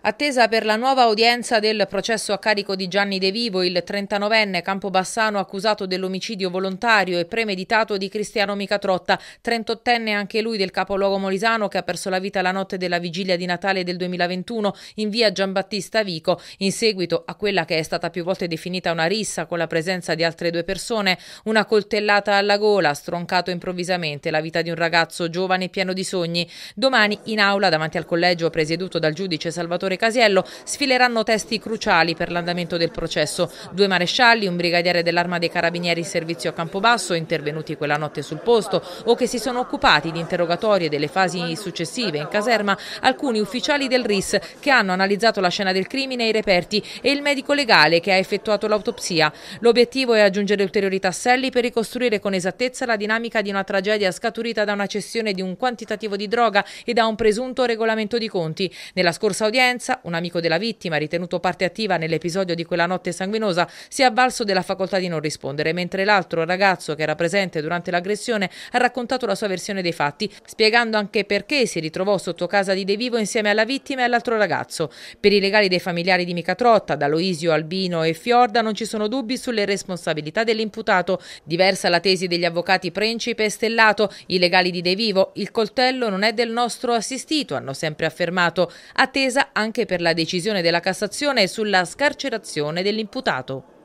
Attesa per la nuova udienza del processo a carico di Gianni De Vivo, il 39enne Campobassano accusato dell'omicidio volontario e premeditato di Cristiano Micatrotta, 38enne anche lui del capoluogo molisano che ha perso la vita la notte della vigilia di Natale del 2021 in via Giambattista Vico, in seguito a quella che è stata più volte definita una rissa con la presenza di altre due persone, una coltellata alla gola, stroncato improvvisamente la vita di un ragazzo giovane e pieno di sogni. Domani in aula davanti al collegio presieduto dal giudice Salvatore Salvatore Casiello sfileranno testi cruciali per l'andamento del processo. Due marescialli, un brigadiere dell'Arma dei Carabinieri in servizio a Campobasso, intervenuti quella notte sul posto o che si sono occupati di interrogatorie delle fasi successive in caserma, alcuni ufficiali del RIS che hanno analizzato la scena del crimine e i reperti e il medico legale che ha effettuato l'autopsia. L'obiettivo è aggiungere ulteriori tasselli per ricostruire con esattezza la dinamica di una tragedia scaturita da una cessione di un quantitativo di droga e da un presunto regolamento di conti. Nella scorsa udienza Vicenza, un amico della vittima, ritenuto parte attiva nell'episodio di quella notte sanguinosa, si è avvalso della facoltà di non rispondere, mentre l'altro ragazzo che era presente durante l'aggressione ha raccontato la sua versione dei fatti, spiegando anche perché si ritrovò sotto casa di De Vivo insieme alla vittima e all'altro ragazzo. Per i legali dei familiari di Mica Trotta, da Loisio, Albino e Fiorda, non ci sono dubbi sulle responsabilità dell'imputato. Diversa la tesi degli avvocati Principe e Stellato, i legali di De Vivo, il coltello non è del nostro assistito, hanno sempre affermato, attesa anche per la decisione della Cassazione sulla scarcerazione dell'imputato.